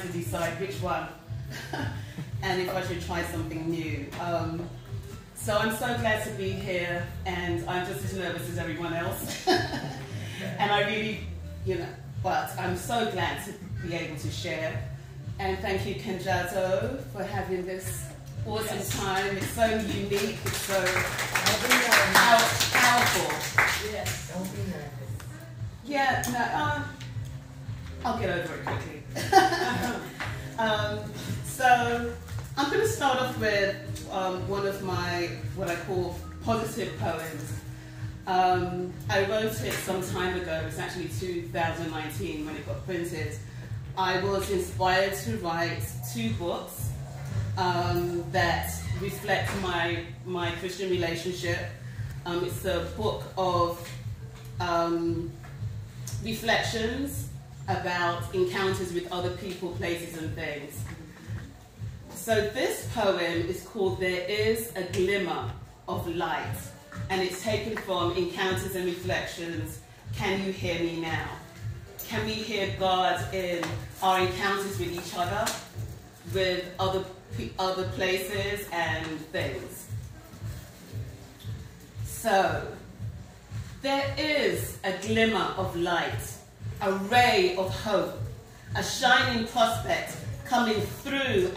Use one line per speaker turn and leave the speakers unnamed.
to decide which one and if I should try something new. Um, so I'm so glad to be here, and I'm just as nervous as everyone else. and I really, you know, but I'm so glad to be able to share. And thank you, Kenjazzo, for having this awesome yes. time. It's so unique. It's so powerful.
Yes. Don't be nervous.
Yeah, no, uh, I'll get over it quickly. um, so I'm going to start off with um, one of my, what I call positive poems. Um, I wrote it some time ago, it's actually 2019 when it got printed. I was inspired to write two books um, that reflect my, my Christian relationship. Um, it's a book of um, reflections about encounters with other people, places, and things. So this poem is called There Is a Glimmer of Light, and it's taken from Encounters and Reflections, Can You Hear Me Now? Can we hear God in our encounters with each other, with other, other places and things? So, there is a glimmer of light, a ray of hope, a shining prospect coming through